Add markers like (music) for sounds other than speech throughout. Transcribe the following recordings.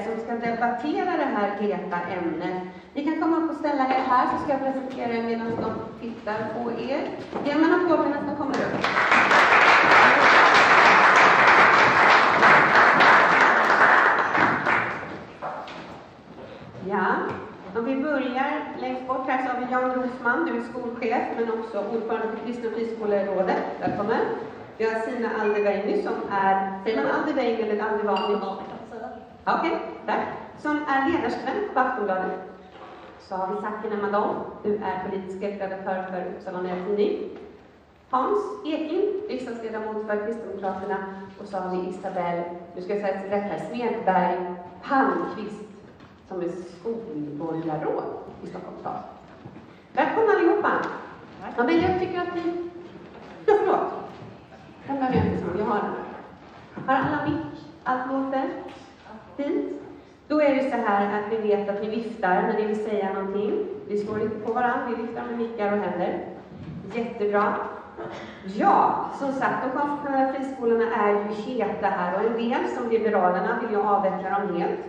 er som ska debattera det här heta ämnet. Ni kan komma upp och ställa er här så ska jag presentera er medan de tittar på er. Ge mig en applåd medan de kommer upp. Ja, om vi börjar längst bort här så har vi Jan Rosman, du är skolchef men också ordförande för Kristna friskolerådet. Välkommen. Vi har Sina Aldeveini som är, säger man Aldeveini eller Aldevani? Okej, okay. Som är ledarskribent på Aftonbladet. Så har vi Sakine Madon, du är politisk redaktör för Uppsala Nya Tidning. Hans Eking, riksdagsledamot för Kristdemokraterna. Och så har vi Isabelle, nu ska jag säga rätt här, Smedberg Palmqvist som är skolborgarråd i Stockholms stad. Välkomna allihopa! Ja, men jag tycker att ni... Ja, förlåt. Den behöver jag inte jag har den. Har alla mick? Allt låter? Fint. Då är det så här att vi vet att ni viftar när ni vill säga någonting. Vi slår inte på varandra, vi viftar med mickar och händer. Jättebra. Ja, som sagt, de konfessionella friskolorna är ju heta här och en del, som Liberalerna, vill ju avveckla dem helt.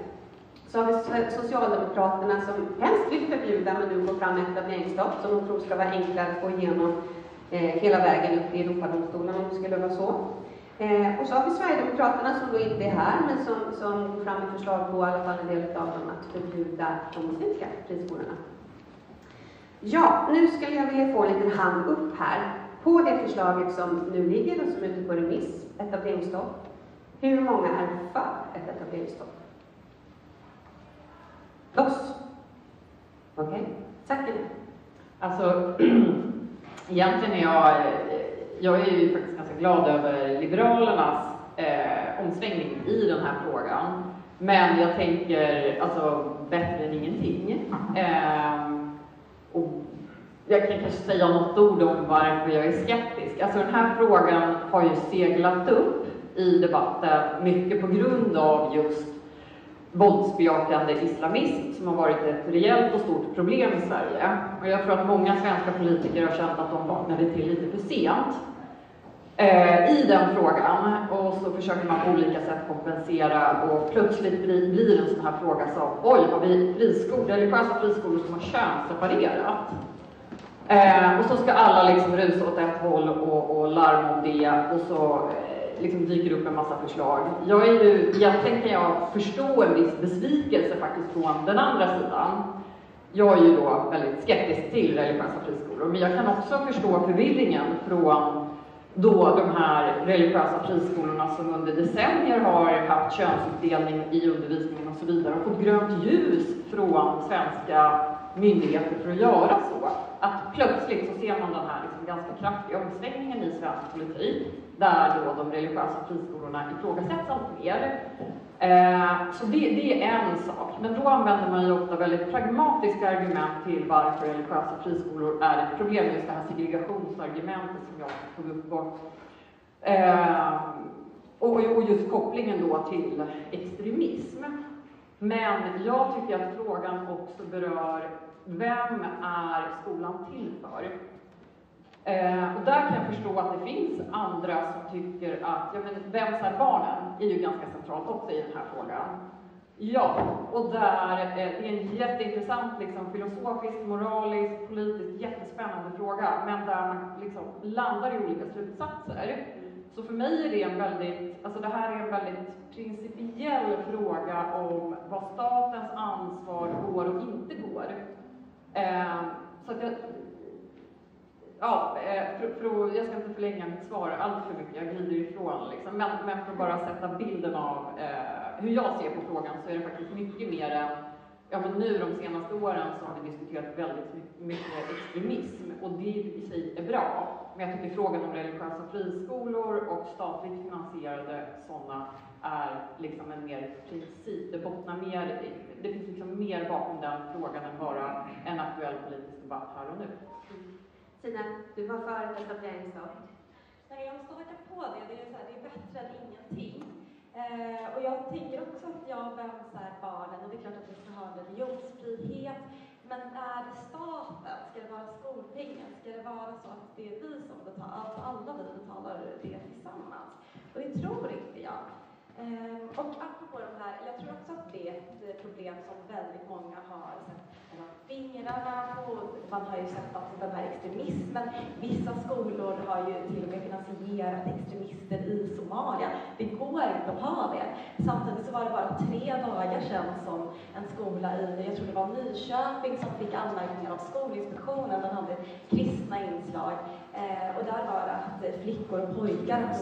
Så har vi Socialdemokraterna som helst vill förbjuda, men nu går fram med etableringsstopp som de tror ska vara enklare att få igenom eh, hela vägen upp i Europadomstolen om det skulle vara så. Eh, och så har vi Sverigedemokraterna som då inte är här, men som, som går fram med förslag på, i alla fall en del av dem, att förbjuda de muslimska friskolorna. Ja, nu skulle jag vilja få en liten hand upp här på det förslaget som nu ligger och som är ute på remiss, etableringsstopp. Hur många är för ett etableringsstopp? Loss. Okej. Okay. Tack. Alltså, (clears throat) egentligen är jag, jag är ju faktiskt ganska glad över Liberalernas eh, omsvängning i den här frågan. Men jag tänker, alltså, bättre än ingenting. Eh, och jag kan kanske säga något ord om varför jag är skeptisk. Alltså den här frågan har ju seglat upp i debatten mycket på grund av just våldsbejakande islamism som har varit ett rejält och stort problem i Sverige. Och jag tror att många svenska politiker har känt att de vaknade till lite för sent Eh, i den frågan. Och så försöker man på olika sätt kompensera och plötsligt blir, blir en sån här fråga som oj, har vi friskolor, religiösa friskolor som har könsseparerat? Eh, och så ska alla liksom rusa åt ett håll och, och larma om det och så eh, liksom dyker upp en massa förslag. Jag är ju, egentligen kan jag förstå en viss besvikelse faktiskt från den andra sidan. Jag är ju då väldigt skeptisk till religiösa friskolor, men jag kan också förstå förvirringen från då de här religiösa friskolorna som under decennier har haft könsuppdelning i undervisningen och så vidare har fått grönt ljus från svenska myndigheter för att göra så. Att plötsligt så ser man den här liksom ganska kraftiga omsvängningen i svensk politik där då de religiösa friskolorna ifrågasätts allt mer. Eh, så det, det, är en sak, men då använder man ju ofta väldigt pragmatiska argument till varför religiösa friskolor är ett problem, just det här segregationsargumentet som jag tog upp. Eh, och just kopplingen då till extremism. Men jag tycker att frågan också berör vem är skolan till för? Eh, och där kan jag förstå att det finns andra som tycker att, ja men vems är barnen? är ju ganska centralt också i den här frågan. Ja, och där, eh, det är en jätteintressant liksom, filosofisk, moralisk, politisk, jättespännande fråga, men där man liksom landar i olika slutsatser. Så för mig är det en väldigt, alltså det här är en väldigt principiell fråga om vad statens ansvar går och inte går. Eh, så att jag, ja, eh, för, för, jag ska inte förlänga mitt svar allt för mycket, jag glider ifrån liksom. men, men för att bara sätta bilden av eh, hur jag ser på frågan så är det faktiskt mycket mer än Ja, men nu de senaste åren så har vi diskuterat väldigt mycket extremism och det i sig är bra. Men jag tycker frågan om religiösa friskolor och statligt finansierade sådana är liksom en mer princip. Det bottnar mer, det finns liksom mer bakom den frågan än bara en aktuell politisk debatt här och nu. Stina, du var för etableringsstopp. Nej, jag måste haka på det. Det är, så här, det är bättre än ingenting. Eh, och jag tänker också att jag vänsar barnen och det är klart att vi ska ha religionsfrihet. Men är det staten? Ska det vara skolpengen? Ska det vara så att det är vi som betalar, alltså alla vi betalar det tillsammans? Och det tror inte jag. Ehm, och apropå de här, jag tror också att det är ett eh, problem som väldigt många har sett mellan fingrarna på. Man har ju sett att den här extremismen, vissa skolor har ju till och med finansierat extremister i Somalia. Det går inte att ha det. Samtidigt så var det bara tre dagar sedan som en skola i, jag tror det var Nyköping, som fick anmärkningar av Skolinspektionen. Den hade kristna inslag. Ehm, och där var det att flickor och pojkar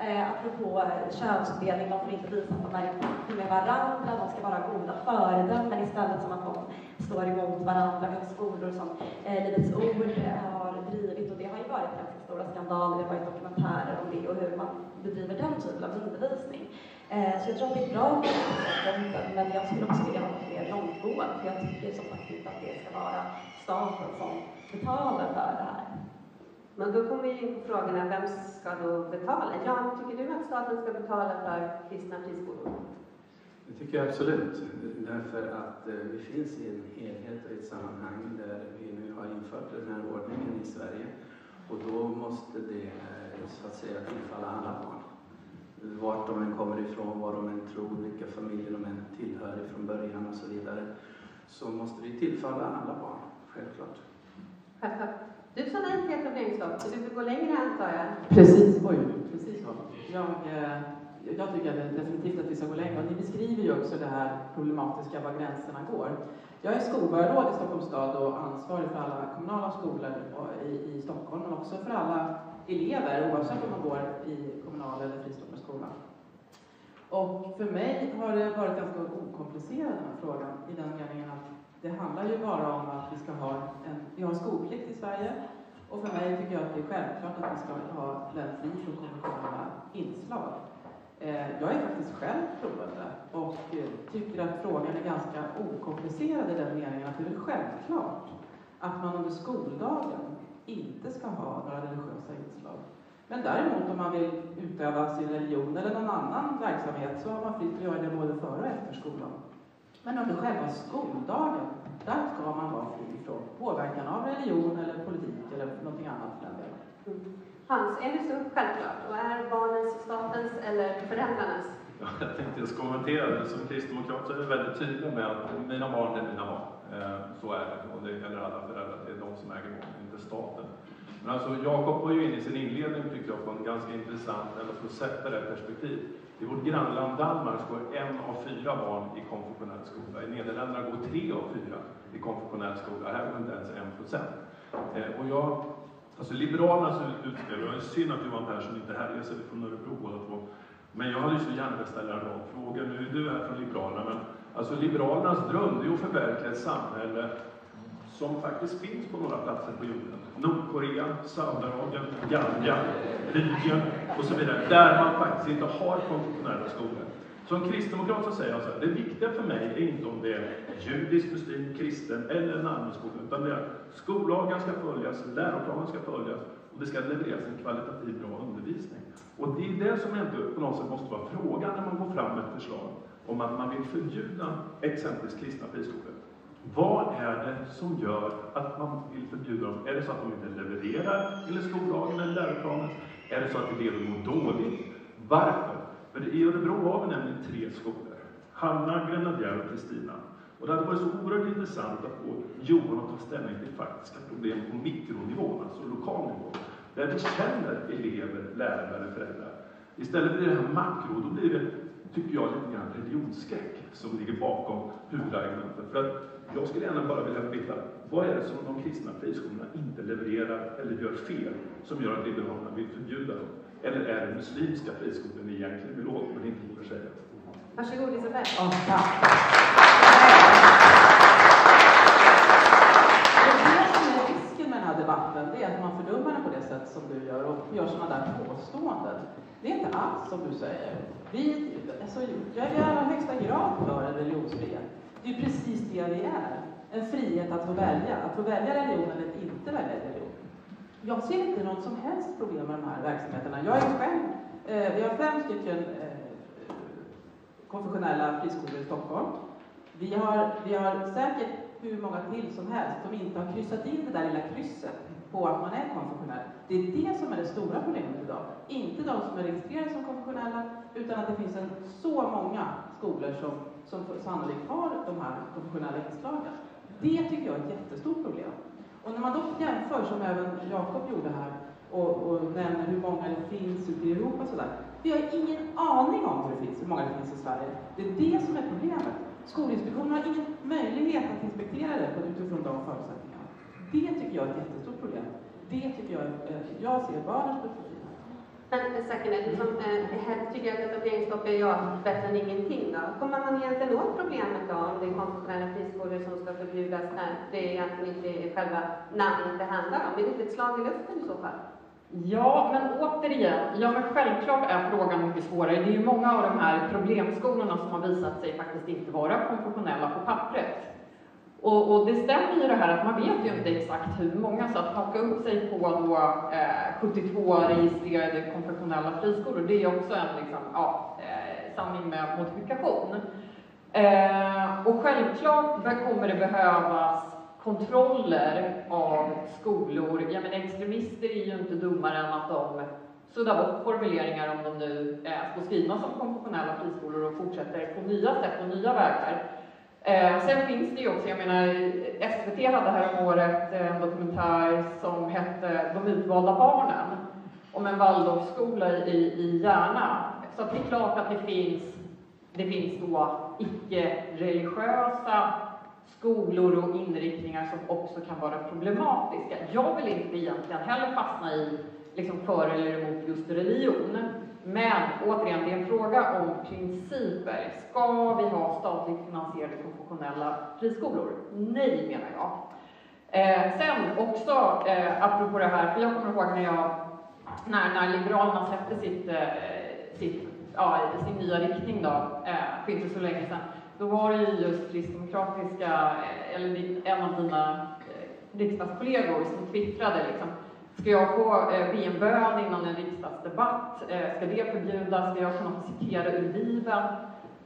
Eh, apropå eh, könsuppdelning, de får inte visa att de är med varandra, de ska vara goda föredömen istället som att de står emot varandra. Vi har skolor som eh, Livets Ord eh, har drivit och det har ju varit ganska stora skandaler, det har varit dokumentärer om det och hur man bedriver den typen av undervisning. Eh, så jag tror att det är bra men jag skulle också vilja ha något mer långtgående för jag tycker som sagt inte att det ska vara staten som betalar för det här. Men då kommer vi in på frågorna, vem ska då betala? Jan, tycker du att staten ska betala för kristna friskolor? Det tycker jag absolut, därför att eh, vi finns i en helhet och i ett sammanhang där vi nu har infört den här ordningen i Sverige och då måste det eh, så att säga tillfalla alla barn. Vart de än kommer ifrån, vad de än tror, vilka familjer de än tillhör från början och så vidare, så måste det tillfalla alla barn, självklart. Självklart. Du sa nej till etableringsstopp, så du vill gå längre antar jag? Precis, oj, precis så. Jag, eh, jag tycker definitivt att vi ska gå längre. Och ni beskriver ju också det här problematiska var gränserna går. Jag är skolborgarråd i Stockholms stad och ansvarig för alla kommunala skolor i, i Stockholm, men också för alla elever, oavsett om man går i kommunal eller fristående skola. Och för mig har det varit ganska okomplicerad den här frågan i den meningen att det handlar ju bara om att vi ska ha en, vi har skolplikt i Sverige och för mig tycker jag att det är självklart att vi ska ha den fri från konventionella inslag. Eh, jag är faktiskt själv troende och eh, tycker att frågan är ganska okomplicerad i den meningen att det är självklart att man under skoldagen inte ska ha några religiösa inslag. Men däremot om man vill utöva sin religion eller någon annan verksamhet så har man fritt att göra det både före och efter skolan. Men under själva skoldagen, där ska man vara fri från påverkan av religion eller politik eller någonting annat för den delen. Mm. Hans, är det så självklart? Och är barnens statens eller föräldrarnas? Ja, jag tänkte just kommentera det. Som kristdemokrat så är jag väldigt tydlig med att mina barn är mina barn. Eh, så är det. Och det gäller alla föräldrar. Det är de som äger barnen, inte staten. Men alltså, Jakob var ju inne i sin inledning, tycker jag, på en ganska intressant, eller för att sätta det perspektiv. I vårt grannland Danmark går en av fyra barn i konfessionell skola. I Nederländerna går tre av fyra i konfessionell skola. Här går inte ens en procent. Eh, och jag, alltså Liberalernas utspel, och det är synd att Johan Persson inte är här, jag ser det från Örebro båda två. Men jag hade ju så gärna velat ställa en rad frågor. Nu är du här från Liberalerna, men alltså Liberalernas dröm är ju att förverkliga ett samhälle som faktiskt finns på några platser på jorden. Nordkorea, Saudiarabien, Gambia, Libyen och så vidare. Där man faktiskt inte har konfessionella skolor. Som kristdemokrat så säger jag så här, det viktiga för mig är inte om det är judisk, muslim, kristen eller en annan skola, utan det är att skollagen ska följas, läroplanen ska följas och det ska levereras en kvalitativt bra undervisning. Och det är det som ändå på något sätt måste vara frågan när man går fram med ett förslag om att man vill förbjuda exempelvis kristna friskolor. Vad är det som gör att man vill förbjuda dem? Är det så att de inte levererar enligt skollagen eller läroplanen? Är det så att elever mår dåligt? Varför? För i Örebro har vi nämligen tre skolor. Hanna, Grenadier och Kristina. Och det hade varit så oerhört intressant att få Johan att ta ställning till faktiska problem på mikronivå, alltså lokal nivå. Där vi känner elever, lärare, föräldrar. Istället blir det här makro, då blir det, tycker jag, lite grann religionsskräck som ligger bakom huvudargumentet. För att jag skulle gärna bara vilja veta, vad är det som de kristna friskolorna inte levererar eller gör fel, som gör att Liberalerna vill förbjuda dem? Eller är det muslimska friskolor ni egentligen vill åt, men inte vågar säga? Varsågod Isabel. Ja, tack. Risken med den här debatten, det är att man fördummar den på det sätt som du gör och gör sådana där påståenden. Det är inte alls som du säger. Vi, alltså, jag är i allra högsta grad för en religionsfrihet. Det är precis det vi är. En frihet att få välja. Att få välja religion eller inte välja religion. Jag ser inte något som helst problem med de här verksamheterna. Jag är själv, eh, vi har fem stycken eh, konfessionella friskolor i Stockholm. Vi har, vi har säkert hur många till som helst som inte har kryssat in det där lilla krysset på att man är konfessionell. Det är det som är det stora problemet idag. Inte de som är registrerade som konfessionella, utan att det finns en, så många skolor som som sannolikt har de här professionella inslagen. Det tycker jag är ett jättestort problem. Och när man då jämför, som även Jakob gjorde här, och, och nämner hur många det finns ute i Europa och sådär. Vi har ingen aning om hur, det finns, hur många det finns i Sverige. Det är det som är problemet. Skolinspektionen har ingen möjlighet att inspektera det utifrån de förutsättningarna. Det tycker jag är ett jättestort problem. Det tycker jag, eh, jag ser barnens perspektiv. Men Sakine, liksom, här tycker jag att etableringsstopp är ja, bättre än ingenting. Då. Kommer man egentligen åt problemet då om det är konfessionella friskolor som ska förbjudas när det egentligen inte är själva namnet det handlar om? Är det inte ett slag i luften i så fall? Ja, men återigen, ja men självklart är frågan mycket svårare. Det är ju många av de här problemskolorna som har visat sig faktiskt inte vara konfessionella på pappret. Och, och, det stämmer ju det här att man vet ju inte exakt hur många, så att haka upp sig på då, eh, 72 registrerade konfessionella friskolor, det är också en liksom, ja, eh, sanning med modifikation. Eh, och självklart kommer det behövas kontroller av skolor. Ja, men extremister är ju inte dummare än att de suddar bort formuleringar om de nu eh, står skrivna som konfessionella friskolor och fortsätter på nya sätt och nya vägar. Eh, sen finns det ju också, jag menar, SVT hade här året eh, en dokumentär som hette De utvalda barnen om en Waldorfskola i, i Järna. Så det är klart att det finns, det finns då icke-religiösa skolor och inriktningar som också kan vara problematiska. Jag vill inte egentligen heller fastna i liksom för eller emot just religion. Men återigen, det är en fråga om principer. Ska vi ha statligt finansierade konfessionella friskolor? Nej, menar jag. Eh, sen också, eh, apropå det här, för jag kommer ihåg när jag, när, när Liberalerna släppte sitt, eh, sitt, ja, sin nya riktning då, eh, för inte så länge sedan, då var det ju just kristdemokratiska, eh, eller en av dina eh, riksdagskollegor som twittrade liksom, Ska jag få eh, be en bön innan en riksdagsdebatt? Eh, ska det förbjudas? Ska jag kunna få citera ur Bibeln?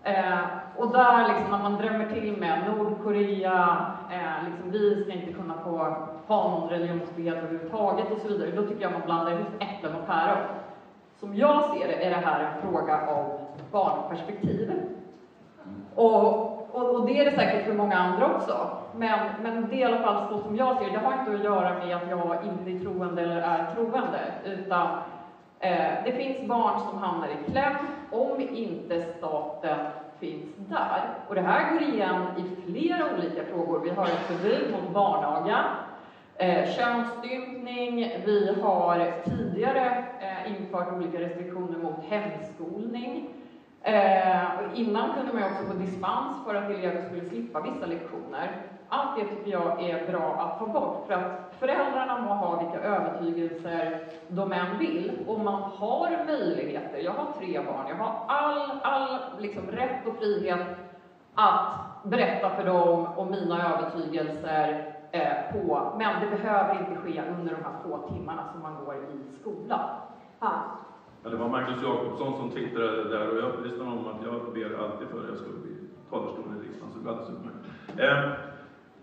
Eh, och där, liksom, när man drämmer till med Nordkorea, liksom, vi ska inte kunna få ha någon religionsfrihet överhuvudtaget och så vidare, då tycker jag man blandar ihop äpplen och päron. Som jag ser det är det här en fråga om barnperspektiv. Och, och, och, det är det säkert för många andra också. Men, men det är i alla fall så som jag ser det. Det har inte att göra med att jag inte är troende eller är troende, utan eh, det finns barn som hamnar i kläm om inte staten finns där. Och det här går igen i flera olika frågor. Vi har ett förbud mot barnaga, eh, könsstympning, vi har tidigare eh, infört olika restriktioner mot hemskolning. Eh, innan kunde man också få dispens för att elever skulle slippa vissa lektioner. Allt det tycker jag är bra att ta bort, för att föräldrarna må ha vilka övertygelser de än vill, och man har möjligheter. Jag har tre barn, jag har all, all liksom, rätt och frihet att berätta för dem om mina övertygelser eh, på, men det behöver inte ske under de här få timmarna som man går i skolan. Ja. Ja, det var Magnus Jakobsson som twittrade där och jag upplyste om att jag ber alltid för att jag skulle bli talarstolen i riksdagen, så det blir alldeles utmärkt. Eh,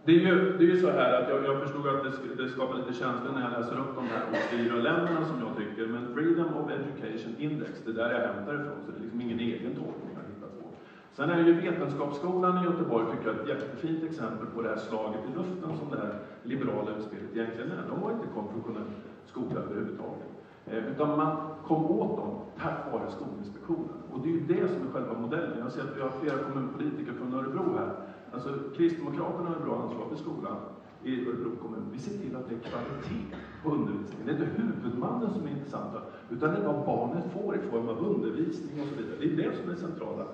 det är, ju, det är ju så här att jag, jag förstod att det, det skapar lite känslor när jag läser upp de här fyra länderna som jag tycker, men Freedom of Education Index, det är där jag hämtar ifrån, så det är liksom ingen egen tolkning jag hittat på. Sen är ju Vetenskapsskolan i Göteborg, tycker jag, ett jättefint exempel på det här slaget i luften som det här liberala utspelet egentligen är. De var inte konfessionell skola överhuvudtaget. Eh, utan man kom åt dem tack vare Skolinspektionen. Och det är ju det som är själva modellen. Jag ser att vi har flera kommunpolitiker från Örebro här. Alltså Kristdemokraterna har bra ansvar för skolan i Örebro kommun. Vi ser till att det är kvalitet på undervisningen. Det är inte huvudmannen som är intressant, utan det är vad barnet får i form av undervisning och så vidare. Det är det som är det centrala.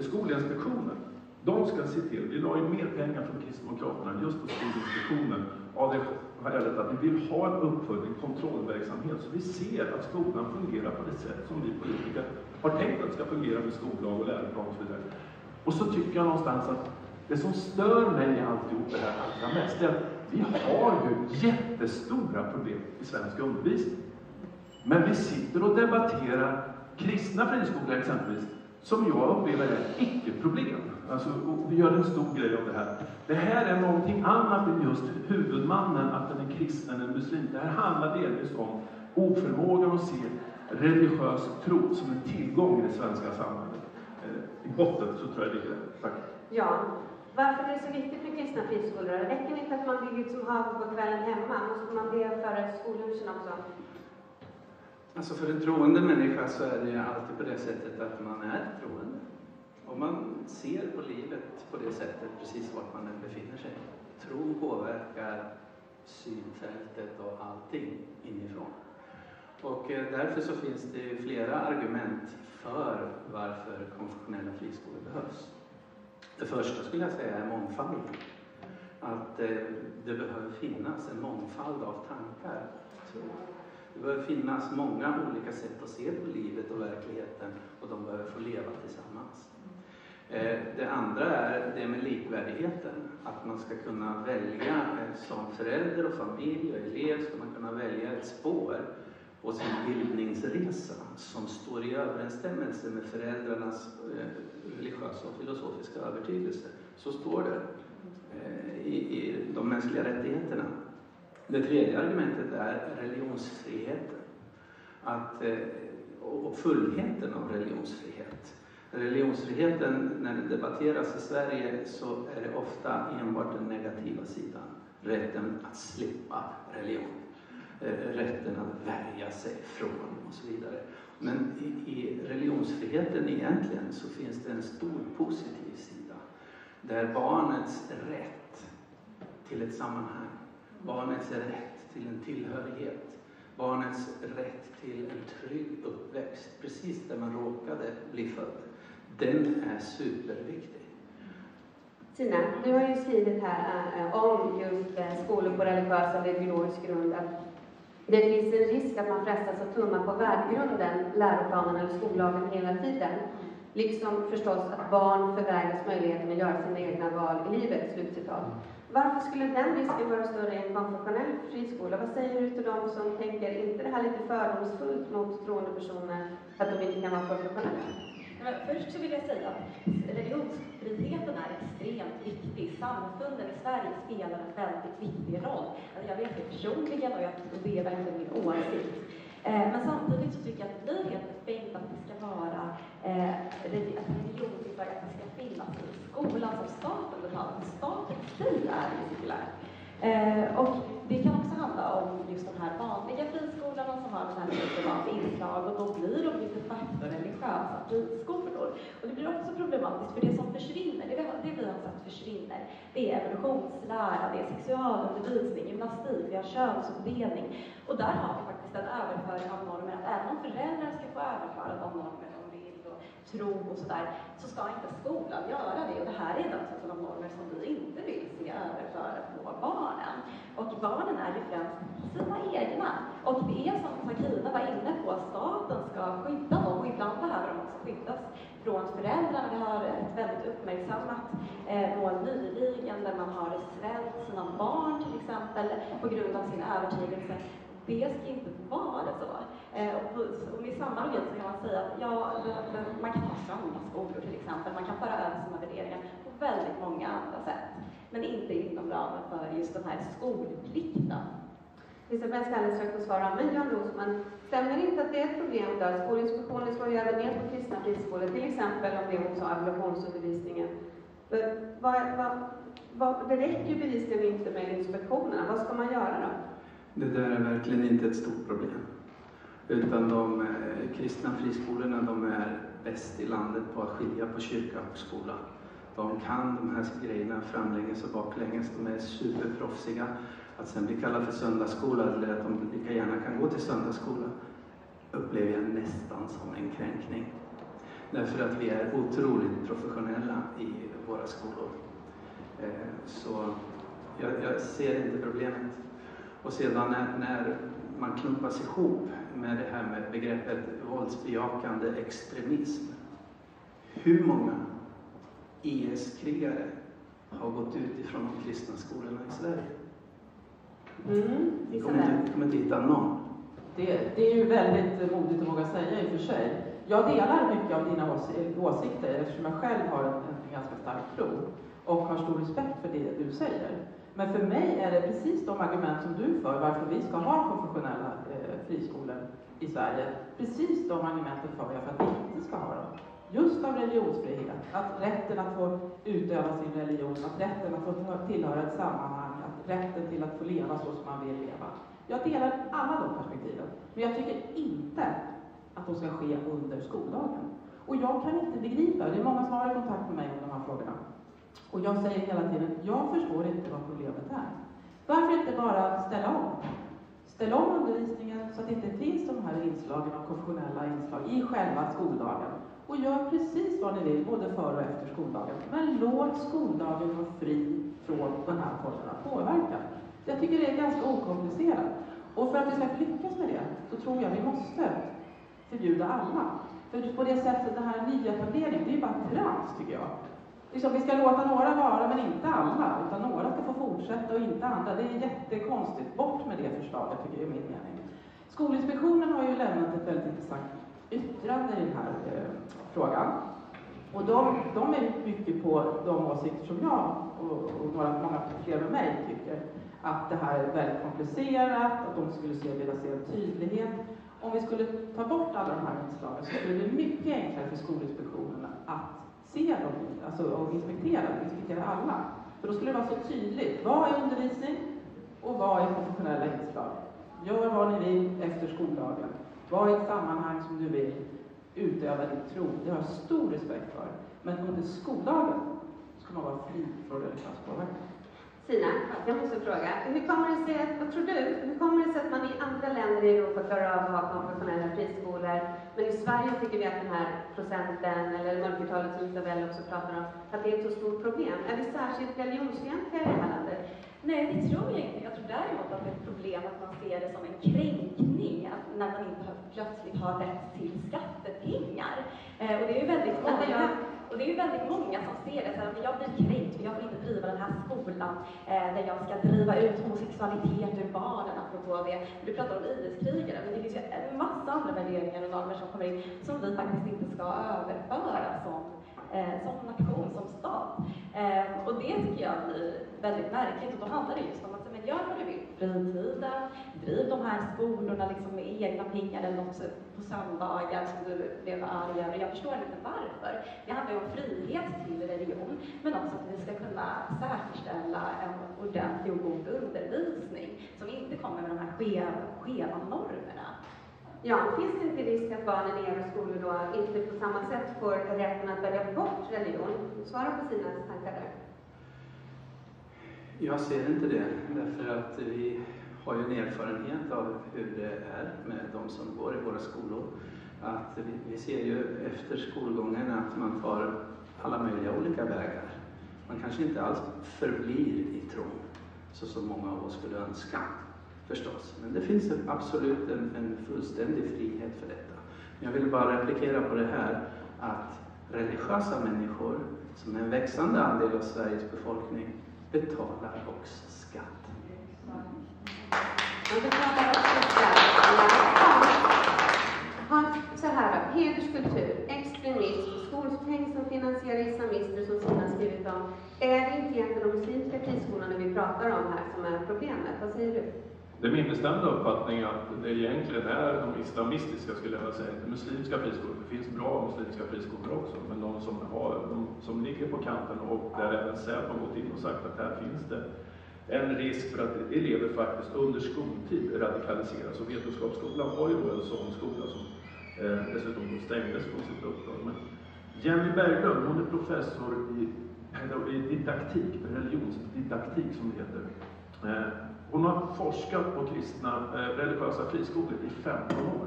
Skolinspektionen, de ska se till, vi la ju mer pengar från Kristdemokraterna just på Skolinspektionen av det skälet att vi vill ha en uppföljning, kontrollverksamhet, så vi ser att skolan fungerar på det sätt som vi politiker har tänkt att det ska fungera med skollag och läroplan och så vidare. Och så tycker jag någonstans att det som stör mig i alltihop det här allra mest är att vi har ju jättestora problem i svensk undervisning. Men vi sitter och debatterar kristna friskolor exempelvis, som jag upplever är ett icke-problem. Alltså, vi gör en stor grej av det här. Det här är någonting annat än just huvudmannen, att den är kristen eller muslim. Det här handlar delvis om oförmågan att se religiös tro som en tillgång i det svenska samhället. Eh, botten så tror jag det ligger. Tack. Ja. Varför är det så viktigt med kristna friskolor? Det räcker inte att man bygger som hav på kvällen hemma. Måste man be före skolhusen också? Alltså för en troende människa så är det ju alltid på det sättet att man är troende. Om man ser på livet på det sättet precis vart man än befinner sig. Tron påverkar synfältet och allting inifrån. Och eh, därför så finns det flera argument för varför konfessionella friskolor behövs. Det första skulle jag säga är mångfald. Att eh, det behöver finnas en mångfald av tankar. Det behöver finnas många olika sätt att se på livet och verkligheten och de behöver få leva tillsammans. Eh, det andra är det med likvärdigheten, att man ska kunna välja eh, som förälder och familj och elev ska man kunna välja ett spår på sin bildningsresa som står i överensstämmelse med föräldrarnas eh, religiösa och filosofiska övertygelse. Så står det i, i de mänskliga rättigheterna. Det tredje argumentet är religionsfriheten. Att, och fullheten av religionsfrihet. Religionsfriheten, när den debatteras i Sverige, så är det ofta enbart den negativa sidan. Rätten att slippa religion. Eh, rätten att värja sig från och så vidare. Men i, i religionsfriheten egentligen så finns det en stor positiv sida. Där barnets rätt till ett sammanhang, barnets rätt till en tillhörighet, barnets rätt till en trygg uppväxt, precis där man råkade bli född den är superviktig. Tina, du har ju skrivit här äh, om just äh, skolor på religiös eller ideologisk grund att det finns en risk att man frestas att tumma på värdegrunden, läroplanen eller skollagen hela tiden. Liksom förstås att barn förvägras möjligheten att göra sina egna val i livet. Slutcitat. Varför skulle den risken vara större i en konfessionell friskola? Vad säger du till dem som tänker, inte det här lite fördomsfullt mot troende personer, att de inte kan vara professionella? Först så vill jag säga att religionsfriheten är extremt viktig. Samfunden i Sverige spelar en väldigt viktig roll. Alltså, jag vet det personligen och jag delar inte min åsikt. Eh, men samtidigt så tycker jag att det blir helt befängt att det ska vara eh, att det ska finnas i skolan som staten betalar. Staten i sig är ju sekulär. Eh, och det kan också handla om just de här vanliga friskolorna som har den här typen av inslag och då blir de ju de facto religiösa friskolor. Och det blir också problematiskt för det som försvinner, det vi har, det vi har sett försvinner, det är evolutionslära, det är sexualundervisning, gymnastik, vi har könsuppdelning. Och där har vi faktiskt en överföring av normer, att även om föräldrar ska få överföra de normer tro och sådär, så ska inte skolan göra det. Och det här är den typen av normer som vi inte vill se överföra på barnen. Och barnen är ju främst sina egna. Och det är som Sakina var inne på, staten ska skydda dem och ibland behöver de också skyddas från föräldrarna. Vi har ett väldigt uppmärksammat eh, mål nyligen där man har svält sina barn till exempel på grund av sin övertygelse. Det ska inte vara så. Eh, och, och med samma logik så kan man säga att ja, man kan ha skolor till exempel, man kan föra över sina värderingar på väldigt många andra sätt men inte inom ramen för just den här skolplikten. Isabelle ska alldeles strax få svara, men Jan Rosman, stämmer det inte att det är ett problem där? Skolinspektionen slår ju även ner på kristna friskolor, till exempel om det hon sa, ablationsundervisningen. Vad, vad, vad, det räcker ju bevisligen inte med inspektionerna. Vad ska man göra då? Det där är verkligen inte ett stort problem. Utan de eh, kristna friskolorna, de är bäst i landet på att skilja på kyrka och skola. De kan de här grejerna framlänges och baklänges. De är superproffsiga. Att sen bli kallad för söndagsskola eller att de lika gärna kan gå till söndagsskola upplever jag nästan som en kränkning. Därför att vi är otroligt professionella i våra skolor. Eh, så jag, jag ser inte problemet. Och sedan när, när man klumpas ihop med det här med begreppet våldsbejakande extremism. Hur många IS-krigare har gått ut ifrån de kristna skolorna i Sverige. Mm, Ni kommer kommer inte hitta någon. Det, det, är ju väldigt modigt att våga säga i och för sig. Jag delar mycket av dina åsikter eftersom jag själv har en, en ganska stark tro och har stor respekt för det du säger. Men för mig är det precis de argument som du för varför vi ska ha konfessionella eh, friskolor i Sverige. Precis de argumenten för jag för att vi inte ska ha dem. just av religionsfrihet. Att rätten att få utöva sin religion, att rätten att få tillhöra ett sammanhang, att rätten till att få leva så som man vill leva. Jag delar alla de perspektiven, men jag tycker inte att de ska ske under skoldagen. Och jag kan inte begripa, det är många som har varit i kontakt med mig om de här frågorna, och jag säger hela tiden, jag förstår inte vad problemet är. Varför inte bara ställa om? Ställa om undervisningen så att det inte finns de här inslagen av konfessionella inslag i själva skoldagen. Och gör precis vad ni vill, både före och efter skoldagen. Men låt skoldagen vara fri från den här formen av påverkan. Jag tycker det är ganska okomplicerat. Och för att vi ska lyckas med det, så tror jag vi måste förbjuda alla. För på det sättet, den här nyetableringen, det är ju bara trams, tycker jag. Liksom, vi ska låta några vara, men inte alla. Utan några ska få fortsätta och inte andra. Det är jättekonstigt. Bort med det förslaget, tycker jag är min mening. Skolinspektionen har ju lämnat ett väldigt intressant yttrande i den här eh, frågan. Och de, de är mycket på de åsikter som jag och, och några, många fler med mig tycker. Att det här är väldigt komplicerat, att de skulle se, vilja se en tydlighet. Om vi skulle ta bort alla de här inslagen så skulle det bli mycket enklare för Skolinspektionen att se dem, alltså och inspektera, inspektera alla. För då skulle det vara så tydligt. Vad är undervisning och vad är professionella inslag? Gör vad ni vill efter skoldagen. Vad är ett sammanhang som du vill. Utöva din tro. Det har jag stor respekt för. Men under skoldagen ska man vara fri från religiös påverkan. Sina, jag måste fråga. Hur kommer det sig, vad tror du, hur kommer det sig att man i andra länder i Europa klarar av att ha konfessionella friskolor, men i Sverige tycker vi att den här procenten, eller mörkertalet som Isabella också pratar om, att det är ett så stort problem? Är vi särskilt religionsfientliga i det här landet? Nej, det tror jag inte. Jag tror däremot att det är ett problem att man ser det som en kränkning att när man inte plötsligt har rätt till skattepengar. Eh, och det är ju väldigt många och det är ju väldigt många som ser det så här, jag blir kränkt för jag vill inte driva den här skolan eh, där jag ska driva ut homosexualitet ur barnen, apropå det. Du pratar om IS-krigare, men det finns ju en massa andra värderingar och normer som kommer in som vi faktiskt inte ska överföra som eh, som nation, som stat. Eh, och det tycker jag blir väldigt märkligt och då handlar det just om att men gör vad du vill på fritiden, driv de här skolorna liksom med egna pengar eller något på söndagar som du blev arg över. Jag förstår inte varför. Det handlar ju om frihet till religion, men också att vi ska kunna säkerställa en ordentlig och god undervisning som inte kommer med de här skeva, skeva normerna. Ja, finns det inte risk att barnen i era skolor då inte på samma sätt får rätten att välja bort religion? Svara på sina tankar där. Jag ser inte det, därför att vi har ju en erfarenhet av hur det är med de som går i våra skolor. Att vi, vi ser ju efter skolgången att man tar alla möjliga olika vägar. Man kanske inte alls förblir i tron, så som många av oss skulle önska förstås. Men det finns absolut en, en fullständig frihet för detta. Jag vill bara replikera på det här att religiösa människor, som är en växande andel av Sveriges befolkning, betalar också skatt. Man betalar också om Så här hederskultur, extremism, skolpeng som finansierar islamister som Sina skrivit om. Är det inte egentligen de muslimska friskolorna vi pratar om här som är problemet? Vad säger du? Det är min bestämda uppfattning att det egentligen är de islamistiska, skulle jag vilja säga, inte muslimska friskolor. Det finns bra muslimska friskolor också, men de som, har, de som ligger på kanten och där även Säpo har gått in och sagt att här finns det en risk för att elever faktiskt under skoltid radikaliseras. Och Vetenskapsskolan var ju då en sån skola som eh, dessutom stängdes på sitt uppdrag. Men Jenny Berglund, hon är professor i, i didaktik, religionsdidaktik som det heter. Eh, hon har forskat på kristna eh, religiösa friskolor i 15 år.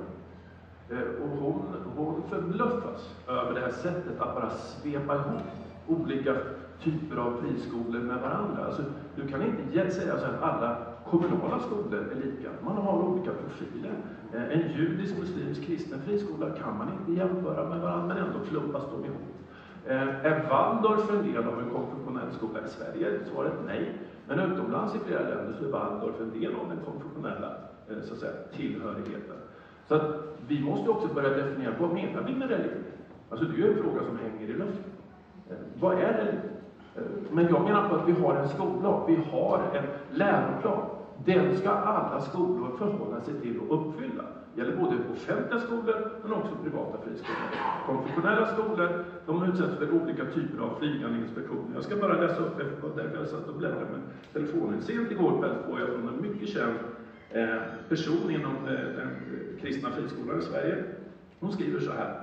Eh, och hon, hon förbluffas över det här sättet att bara svepa ihop olika typer av friskolor med varandra. Alltså, du kan inte säga så att alla kommunala skolor är lika. Man har olika profiler. Eh, en judisk, muslimsk, kristen friskola kan man inte jämföra med varandra, men ändå klumpas de ihop. Eh, är Waldorf en del av en konfessionell skola i Sverige? Svaret nej. Men utomlands i flera länder så är Waldorf en del av den konfessionella eh, så att säga, tillhörigheten. Så att vi måste också börja definiera, vad menar vi med religion? Alltså det är ju en fråga som hänger i luften. Vad är religion? Men jag menar på att vi har en skollag, vi har en läroplan den ska alla skolor förhålla sig till och uppfylla. Det gäller både offentliga skolor men också privata friskolor. Konfessionella skolor de utsätts för olika typer av flygande inspektioner. Jag ska bara läsa upp, därför jag satt och bläddrade med telefonen. Sent igår kväll får jag från en mycket känd eh, person inom eh, den kristna friskolan i Sverige. Hon skriver så här.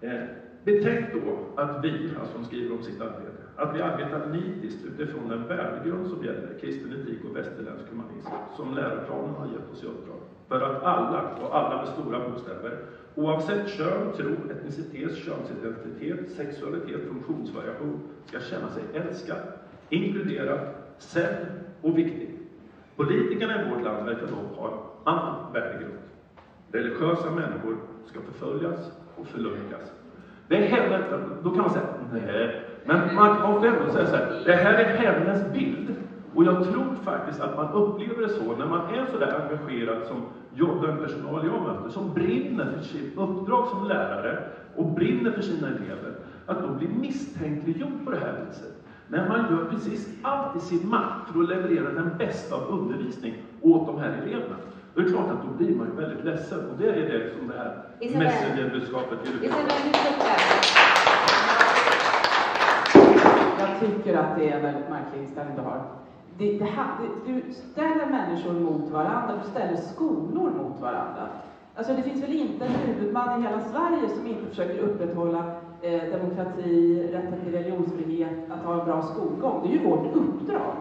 Eh, Betänk då att vi, alltså hon skriver om sitt arbete, att vi arbetar nitiskt utifrån den värdegrund som gäller kristen etik och västerländsk humanism, som läroplanen har gett oss i uppdrag. För att alla, och alla med stora bokstäver, oavsett kön, tro, etnicitet, könsidentitet, sexualitet, funktionsvariation, ska känna sig älskad, inkluderad, sedd och viktig. Politikerna i vårt land verkar dock ha en annan värdegrund. Religiösa människor ska förföljas och förlöjligas. Det är heller, då kan man säga, nej, men man måste ändå säga så här, det här är hennes bild. Och jag tror faktiskt att man upplever det så när man är så där engagerad som jag, den personal jag möter, som brinner för sitt uppdrag som lärare och brinner för sina elever, att då bli misstänkliggjord på det här viset. När man gör precis allt i sin makt för att leverera den bästa av undervisning åt de här eleverna. Då är det klart att då blir man ju väldigt ledsen. Och det är det som det här messengerbudskapet ger ut Jag tycker att det är en väldigt märklig inställning du har. Det, det, det, du ställer människor mot varandra, du ställer skolor mot varandra. Alltså det finns väl inte en huvudman i hela Sverige som inte försöker upprätthålla eh, demokrati, rätten till religionsfrihet, att ha en bra skolgång. Det är ju vårt uppdrag.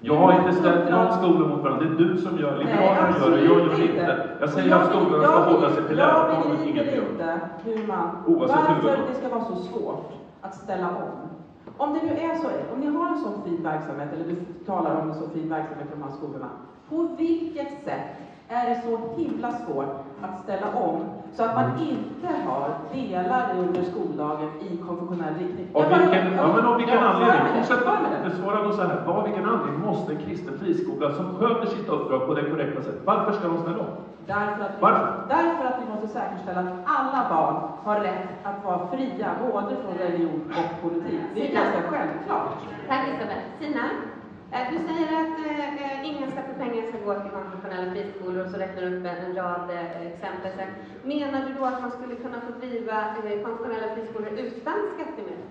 Jag har inte ställt någon skola mot varandra. Det är du som gör Liberalerna gör det, jag gör det inte. Jag säger att skolorna ska hålla sig till läroplanen, Jag begriper inte hur man, Oavsett varför det ska vara så svårt att ställa om. Om det nu är så, om ni har en sån fin verksamhet, eller du talar om en så fin verksamhet på de här skolorna, på vilket sätt är det så himla svårt att ställa om så att man inte har delar under skoldagen i konfessionell riktning. Av vilken, ja, men av vilken anledning? Fortsätt besvara då så här. Av vilken anledning måste en kristen friskola som sköter sitt uppdrag på det korrekta sättet, varför ska de ställa om? Därför att, vi, varför? därför att vi måste säkerställa att alla barn har rätt att vara fria, både från religion och politik. Det är ganska självklart. Tack Isabel. Sina? Eh, du säger att eh, eh, skattepengar ska gå till konfessionella friskolor och så räknar du upp en rad eh, exempel. Sen. Menar du då att man skulle kunna få driva eh, konfessionella friskolor utan skattemedel?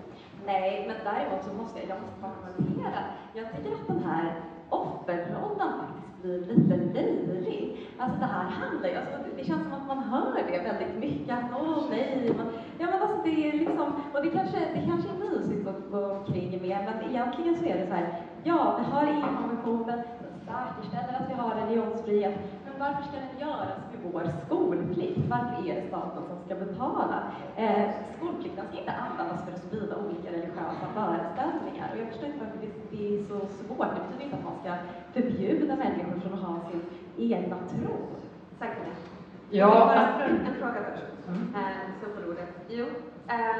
Nej, men däremot så måste jag, jag måste kommentera. Jag tycker att den här offerrollen faktiskt blir lite löjlig. Alltså det här handlar ju, alltså det känns som att man hör det väldigt mycket, att åh nej, man, ja men alltså det är liksom, och det kanske, det kanske är mysigt att gå omkring med, men egentligen så är det så här, ja, vi har EU-konventionen, den säkerställer att vi har religionsfrihet, men varför ska den göras med vår skolplikt? Varför är det staten som ska betala? Eh, skolplikten ska inte användas för att sprida olika religiösa föreställningar, och jag förstår inte varför det, det är så svårt. Det betyder inte att man ska förbjuda människor från att ha sin egna tro. Tack för. Ja. En fråga först, mm. eh, så får ordet. Jo, Eh,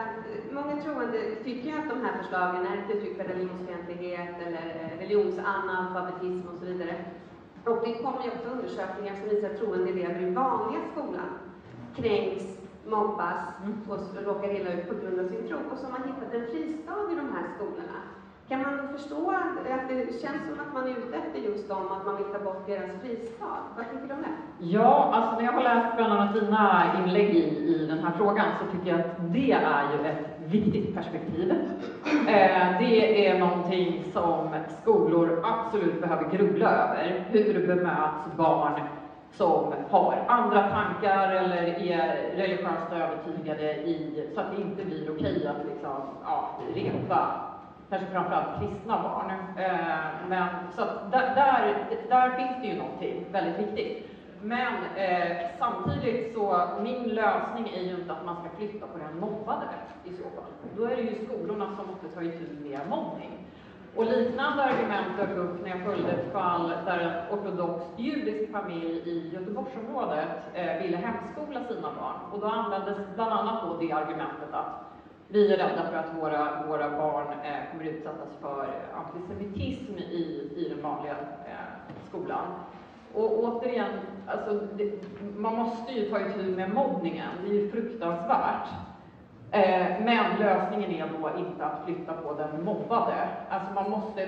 många troende tycker att de här förslagen är ett uttryck för religionsfientlighet eller eh, religionsanalfabetism och så vidare. Och det kommer ju också undersökningar som visar att troende elever i vanliga skolan kränks, mobbas mm. och råkar illa ut på grund av sin tro. Och så har man hittat en fristad i de här skolorna. Kan man förstå att det känns som att man är ute efter just dem, att man vill ta bort deras fristad? Vad tycker du om det? Ja, alltså när jag har läst bland annat dina inlägg i, i den här frågan så tycker jag att det är ju ett viktigt perspektiv. Eh, det är någonting som skolor absolut behöver grubbla över. Hur bemöts barn som har andra tankar eller är religiöst övertygade i, så att det inte blir okej att liksom, ja, repa kanske framförallt kristna barn. Eh, men, så där, där, där, finns det ju någonting väldigt viktigt. Men eh, samtidigt så, min lösning är ju inte att man ska flytta på den mobbade i så fall. Då är det ju skolorna som måste ta itu med mobbning. Och liknande argument dök upp när jag följde ett fall där en ortodox judisk familj i Göteborgsområdet eh, ville hemskola sina barn. Och då användes bland annat då det argumentet att vi är rädda för att våra, våra barn eh, kommer utsättas för antisemitism i, i den vanliga eh, skolan. Och återigen, alltså, det, man måste ju ta itu med mobbningen. Det är ju fruktansvärt. Eh, men lösningen är då inte att flytta på den mobbade. Alltså man måste,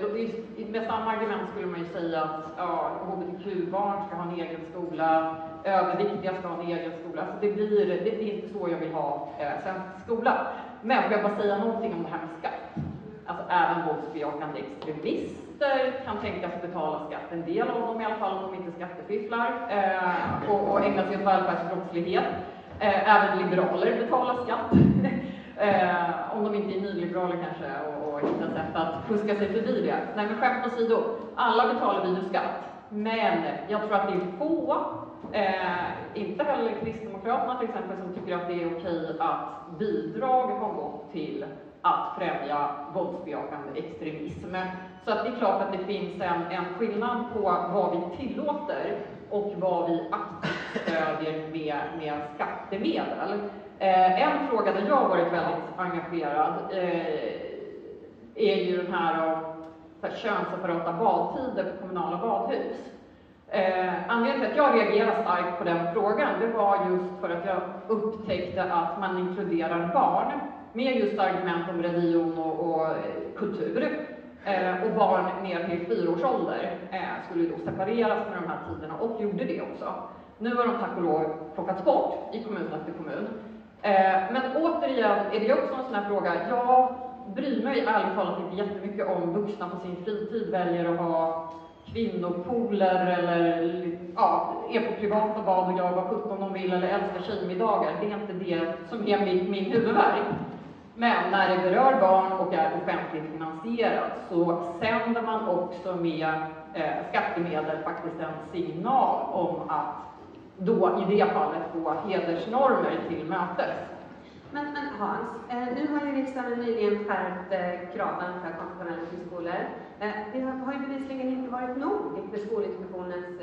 med samma argument skulle man ju säga att ja, hbtq-barn ska ha en egen skola, överviktiga ska ha en egen skola. Alltså det, blir, det, det är inte så jag vill ha eh, svensk skola. Men får jag bara säga någonting om det här med skatt? Alltså även våldsbejakande extremister kan tänkas betala skatt. En del av dem i alla fall, om de inte skattefifflar eh, och, och ägnar sig åt välfärdsbrottslighet. Eh, även liberaler betalar skatt. (laughs) eh, om de inte är nyliberaler kanske och, och hittar sätt att fuska sig förbi det. Nej men skämt åsido, alla betalar vi ju skatt. Men jag tror att det är få, eh, inte heller Kristdemokraterna till exempel, som tycker att det är okej att bidrag har gått till att främja våldsbejakande extremism. Så att det är klart att det finns en, en skillnad på vad vi tillåter och vad vi aktivt stödjer med, med skattemedel. Eh, en fråga där jag har varit väldigt engagerad eh, är ju den här om könsseparata badtider på kommunala badhus. Eh, anledningen till att jag reagerade starkt på den frågan, det var just för att jag upptäckte att man inkluderar barn med just argument om religion och, och kultur. Eh, och barn ner till fyraårsålder eh, skulle då separeras med de här tiderna och gjorde det också. Nu har de tack och lov plockats bort i kommun efter kommun. Eh, men återigen är det också en sån här fråga. Jag bryr mig ärligt talat inte jättemycket om vuxna på sin fritid väljer att ha kvinnopooler eller ja, är på privata bad och gör vad sjutton de vill eller älskar tjejmiddagar. Det är inte det som är min, min huvudvärk. Men när det berör barn och är offentligt finansierat så sänder man också med eh, skattemedel faktiskt en signal om att då i det fallet få hedersnormer till mötes. Men, men Hans, eh, nu har ju riksdagen nyligen skärpt eh, kraven för konfessionella friskolor. Eh, det har, ju bevisligen inte varit nog eh, för Skolinspektionens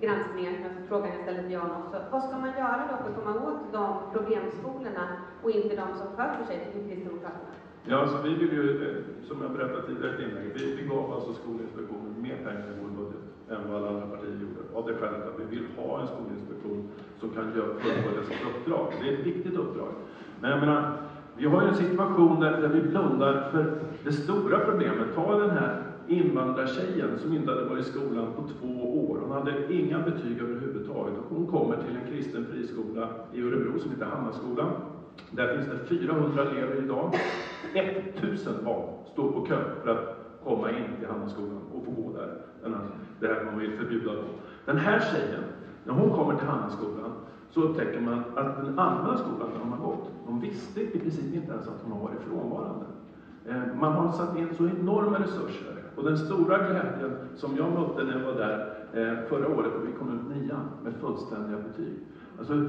granskningar, alltså frågan jag ställde till Jan också. Vad ska man göra då för att komma åt de problemskolorna och inte de som sköter sig, tycker Kristdemokraterna? Ja, alltså vi vill ju, eh, som jag berättade tidigare i inlägg, vi, vi gav alltså Skolinspektionen mer pengar i vår budget än vad alla andra partier gjorde. Av det skälet att vi vill ha en skolinspektion som kan fullfölja sitt uppdrag. Det är ett viktigt uppdrag. Men jag menar, vi har ju en situation där, där vi blundar för det stora problemet. Ta den här invandrartjejen som inte hade varit i skolan på två år. Hon hade inga betyg överhuvudtaget. Hon kommer till en kristen friskola i Örebro som heter Hammarskolan. Där finns det 400 elever idag. 1000 barn står på kö för att komma in till Hammarskolan och få gå där. Det här man vill förbjuda dem. Den här tjejen, när hon kommer till Hammarskolan så upptäcker man att den andra skolan där de har gått, de visste i princip inte ens att hon har varit frånvarande. Eh, man har satt in så enorma resurser. Och den stora glädjen som jag mötte när jag var där eh, förra året, och vi kom ut nian med fullständiga betyg. Alltså,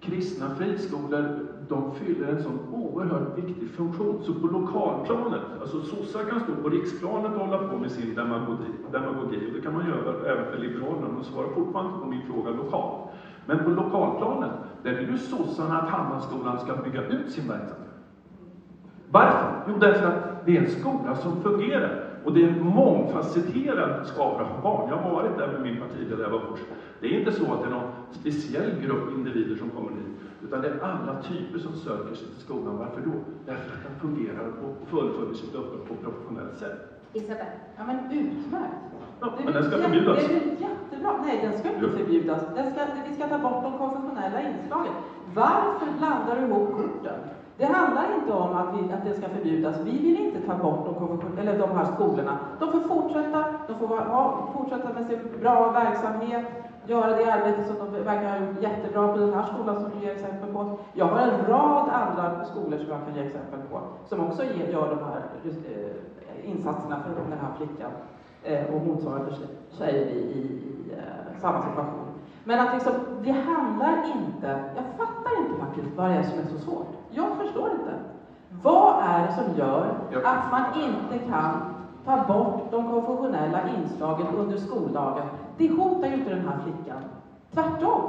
kristna friskolor, de fyller en sån oerhört viktig funktion. Så på lokalplanet, alltså sossar kan stå på riksplanet och hålla på med sin demagogi, demagogi och det kan man göra även för Liberalerna, de svarar fortfarande på min fråga lokalt. Men på lokalplanet, där vill ju sossarna att Hammarskolan ska bygga ut sin verksamhet. Varför? Jo, därför att det är en skola som fungerar. Och det är en mångfacetterad skara av barn. Jag har varit där med min partiledare jag var först. Det är inte så att det är någon speciell grupp individer som kommer dit, utan det är alla typer som söker sig till skolan. Varför då? Därför att den fungerar och fullföljer sitt uppdrag på ett professionellt sätt. Isabel? Ja, men utmärkt! Ja, men den ska förbjudas. Det är väl jättebra? Nej, den ska inte förbjudas. Den ska, vi ska ta bort de konfessionella inslagen. Varför blandar du ihop korten? Det handlar inte om att, vi, att det ska förbjudas. Vi vill inte ta bort de, eller de här skolorna. De får fortsätta, de får ha, fortsätta med sin bra verksamhet, göra det arbete som de verkar ha gjort jättebra på den här skolan som du ger exempel på. Jag har en rad andra skolor som jag kan ge exempel på som också gör de här eh, insatserna för den här flickan och motsvarande tjejer i, i, i eh, samma situation. Men att liksom, det handlar inte, jag fattar inte faktiskt vad det är som är så svårt. Jag förstår inte. Vad är det som gör att man inte kan ta bort de konfessionella inslagen under skoldagen? Det hotar ju inte den här flickan. Tvärtom.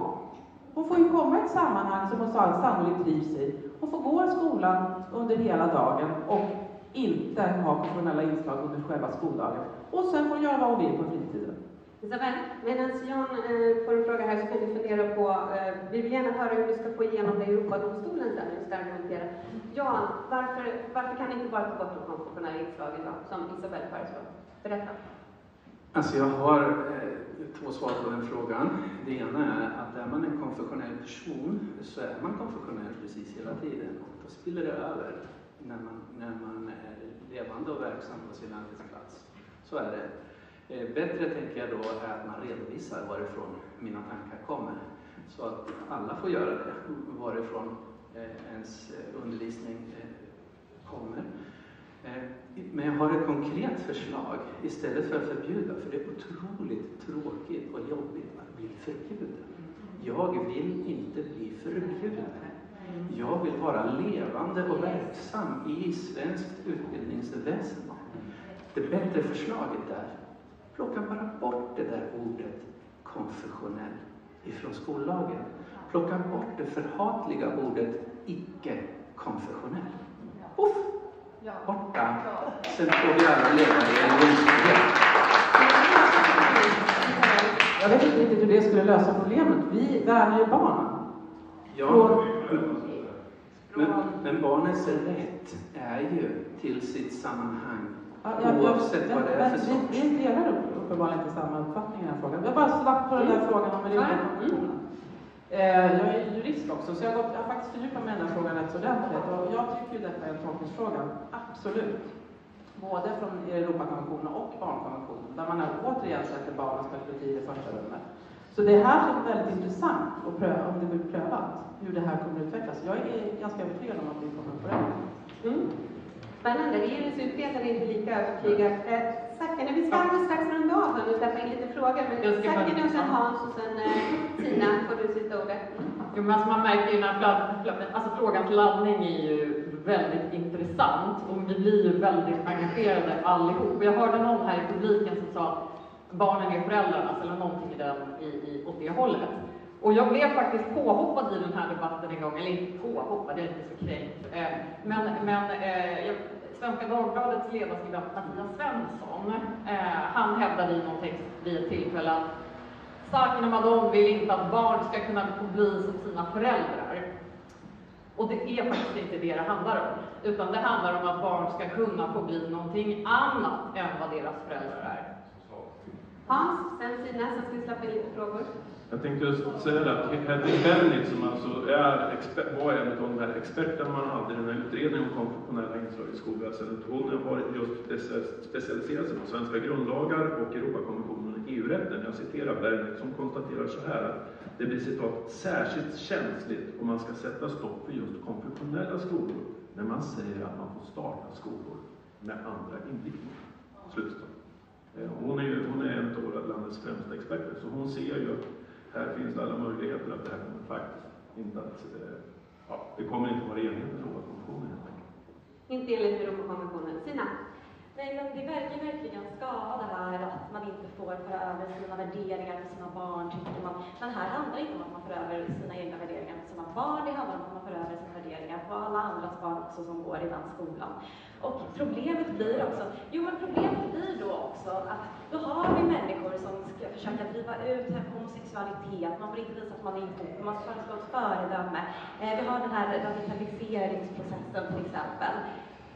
Hon får ju komma i ett sammanhang som hon sannolikt trivs i. Hon får gå i skolan under hela dagen och inte ha konfessionella inslag under själva skoldagen. Och sen får hon göra vad hon vill på fritiden. Isabel, medan Jan eh, får en fråga här så kan du fundera på, eh, vi vill gärna höra hur du ska få igenom det i Europadomstolen sen när du ska argumentera. Jan, varför, varför kan ni inte bara ta bort de konfessionella inslagen då, som Isabel föreslår? Berätta. Alltså jag har eh, två svar på den frågan. Det ena är att är man en konfessionell person så är man konfessionell precis hela tiden och då spiller det över när man, när man är levande och verksam på sin arbetsplats. Så är det. Eh, bättre tänker jag då är att man redovisar varifrån mina tankar kommer så att alla får göra det, varifrån eh, ens eh, undervisning kommer. Men jag har ett konkret förslag istället för att förbjuda, för det är otroligt tråkigt och jobbigt att bli förbjuden. Jag vill inte bli förbjuden. Jag vill vara levande och verksam i svenskt utbildningsväsende. Det bättre förslaget är, plocka bara bort det där ordet konfessionell ifrån skollagen. Plocka bort det förhatliga ordet icke-konfessionell. Poff! Borta. Sen får vi alla leva i en religionsfrihet. Jag vet inte riktigt hur det skulle lösa problemet. Vi värnar ju barnen. Ja, men, men barnets rätt är ju till sitt sammanhang Ja, jag- oavsett vad det är men för vi, sorts. vi delar upp- uppenbarligen inte samma uppfattning i den här frågan. Jag bara slapp på den där frågan om Europakonventionen. Eh, jag är jurist också, så jag har, gått, jag har faktiskt fördjupat mig i den här frågan rätt så ordentligt. Och jag tycker ju detta är en tolkningsfråga, absolut. Både från Europakonventionen och barnkonventionen, där man återigen sätter barnens perspektiv i första rummet. Så det här är väldigt intressant att pröva, om det blir prövat, hur det här kommer att utvecklas. Jag är ganska övertygad om att vi kommer att få rätt. Mm. Spännande. Regeringens utredare är inte lika övertygad. Eh, Sakine, vi ska alldeles strax runda av och släppa in lite frågor. Men Sakine och sen Hans och sen eh, Tina får du sista ordet. Jo, men alltså man märker ju när alltså frågans laddning är ju väldigt intressant och vi blir ju väldigt engagerade allihop. Jag hörde någon här i publiken som sa att barnen är föräldrarnas eller någonting i den, i, i, åt det hållet. Och jag blev faktiskt påhoppad i den här debatten en gång, eller inte påhoppad, jag är inte så kränkt. Eh, Men, men eh, jag- Svenska Dagbladets ledarskribent Mattias Svensson, eh, han hävdade i någon text vid ett tillfälle att Sarkin och Madon vill inte att barn ska kunna få bli som sina föräldrar. Och det är faktiskt inte det det handlar om, utan det handlar om att barn ska kunna få bli någonting annat än vad deras föräldrar är. Hans, sen Tina, sen ska vi släppa in lite frågor. Jag tänkte just säga det att Hedvig Bennit som alltså är expert, var en av de här experterna man hade i den här utredningen om konfessionella inslag i skolväsendet. Hon har just specialiserat sig på svenska grundlagar och Europakonventionen och EU-rätten. Jag citerar Bennit som konstaterar så här att det blir citat särskilt känsligt om man ska sätta stopp för just konfessionella skolor när man säger att man får starta skolor med andra inriktningar. Slutstopp. Eh, hon är, hon är en av landets främsta experter, så hon ser ju att här finns alla möjligheter att det här kommer faktiskt inte att, eh, ja, det kommer inte vara enighet med Europakonventionen helt enkelt. Inte enligt Europakonventionen. Sina? Nej, men det verkar verkligen skada det här att man inte får föra över sina värderingar på sina barn, tycker man. Men här handlar det inte om att man för över sina egna värderingar på sina barn, det handlar om att man för över sina värderingar på alla andras barn också som går i den skolan. Och problemet blir också, jo men problemet blir då också att då har vi människor som ska försöka driva ut homosexualitet, man får inte visa att man är ihop, man ska vara ett föredöme. Eh, vi har den här radikaliseringsprocessen till exempel.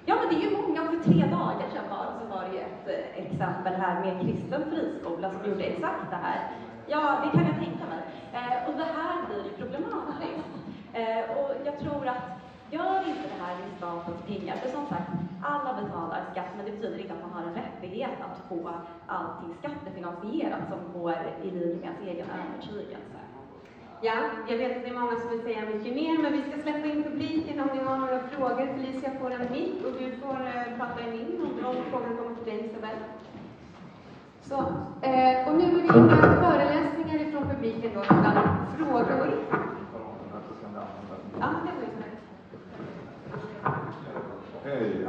Ja, men det är ju många, för tre dagar sedan bara så var det ju ett eh, exempel här med en kristen friskola som gjorde exakt det här. Ja, det kan jag tänka mig. Eh, och det här blir ju problematiskt. Eh, och jag tror att gör inte det här med statens pengar, för som sagt, alla betalar skatt, men det betyder inte att man har en rättighet att få allting skattefinansierat som går i linje med ens egen övertygelse. Ja, jag vet att det är många som vill säga mycket mer, men vi ska släppa in publiken om ni har några frågor. Felicia får en mick och du får eh, prata in om, om frågan kommer till dig, Isabel. Så, eh, och nu vill vi ha föreläsningar ifrån publiken då, utan frågor. Ja, det går ju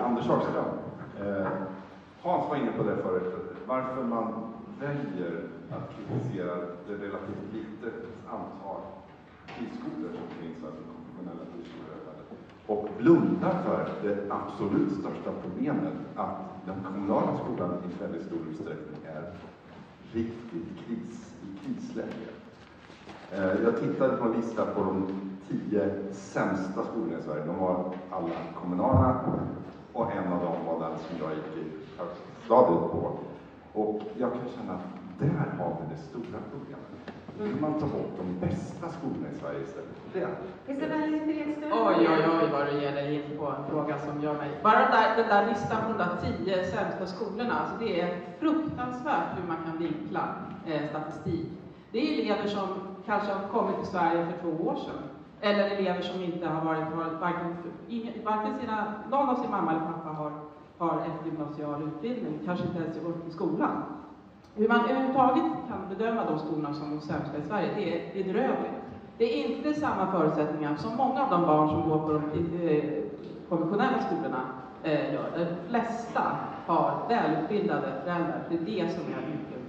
Anders Hagström. Eh, Hans var inne på det förut, varför man väljer att kritisera det relativt litet antal friskolor som finns, alltså konfessionella friskolor. Och blundar för det absolut största problemet, att den kommunala skolan i väldigt stor utsträckning är riktigt kris, i krisläge. Eh, jag tittade på en lista på de tio sämsta skolorna i Sverige. De var alla kommunala och en av dem var den som jag gick i högstadiet på. Och jag kan känna att där har vi det stora problemet. Vill man ta bort de bästa skolorna i Sverige istället? Det. Oj, oj, oj vad du ger dig in på en fråga som gör mig... Bara den där, den där listan på de där tio sämsta skolorna, alltså det är fruktansvärt hur man kan vinkla eh, statistik. Det är elever som kanske har kommit till Sverige för två år sedan. Eller elever som inte har varit, har varken, varken sina, någon av sin mamma eller pappa har, har eftergymnasial utbildning, kanske inte ens gått i skolan. Hur man överhuvudtaget kan bedöma de skolorna som de sämsta i Sverige, det är bedrövligt. Det är inte samma förutsättningar som många av de barn som går på de eh, konventionella skolorna eh, gör. De flesta har välutbildade föräldrar. Det är det som är nyckeln.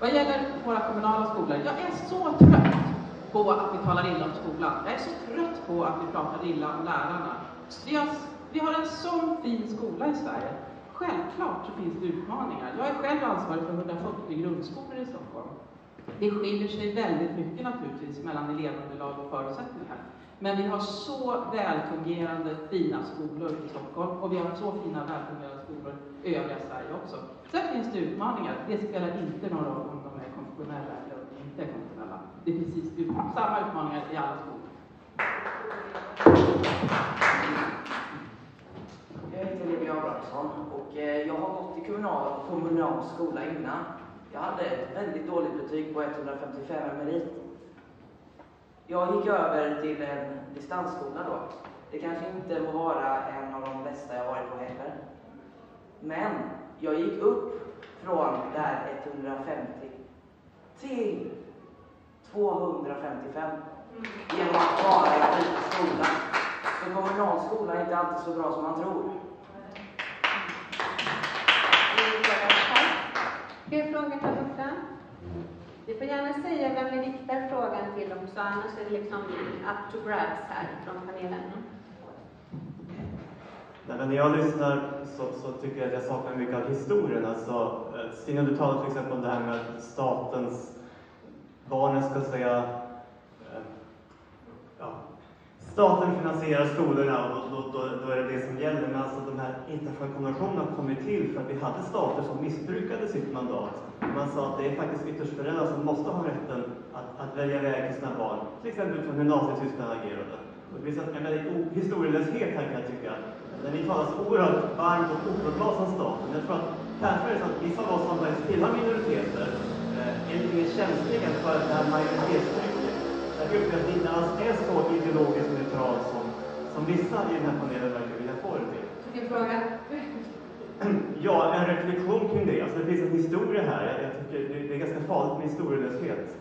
Vad gäller våra kommunala skolor, jag är så trött på att vi talar illa om skolan. Jag är så trött på att vi pratar illa om lärarna. Vi har, vi har en sån fin skola i Sverige. Självklart så finns det utmaningar. Jag är själv ansvarig för 140 grundskolor i Stockholm. Det skiljer sig väldigt mycket naturligtvis mellan elevunderlag och förutsättningar. Men vi har så välfungerande fina skolor i Stockholm och vi har så fina välfungerande skolor i övriga Sverige också. Sen finns det utmaningar. Det spelar inte någon roll om de är konfessionella eller inte konfessionella. Det är precis samma utmaningar i alla skolor. Jag heter Levi Abrahamsson och eh, jag har gått i kommunal, kommunal skola innan. Jag hade ett väldigt dåligt betyg på 155 i merit. Jag gick över till en distansskola då. Det kanske inte må vara en av de bästa jag varit på heller. Men jag gick upp från där 150 till 255 genom att vara i en skola. För kommunal skola är inte alltid så bra som man tror. Fler frågor borta? Du får gärna säga vem ni riktar frågan till också, annars är det liksom up to grabs här från panelen. Nej, men när jag lyssnar så, så, tycker jag att jag saknar mycket av historien. Alltså, eh, Stina, du talade till exempel om det här med att statens, barnen ska säga, eh, ja, staten finansierar skolorna och då, då, då, är det det som gäller. Men alltså de här internationella kom ju till för att vi hade stater som missbrukade sitt mandat. Man sa att det är faktiskt ytterst föräldrar som måste ha rätten att, att välja väg till sina barn. Till exempel utifrån hur Nazityskland agerade. Och det finns en väldigt historielöshet här kan jag tycka. När ni talar så oerhört varmt och oförblåst om staten. Jag tror att kanske är det så att vissa av oss som faktiskt tillhör minoriteter är lite mer känsliga för det här majoritetstrycket. Jag upplever att det inte alls är så ideologiskt neutralt som, som vissa i den här panelen verkar vilja få det till. Din fråga? (clears throat) Ja, en reflektion kring det. Alltså det finns en historia här. Jag, jag tycker det, det är ganska farligt med historielöshet.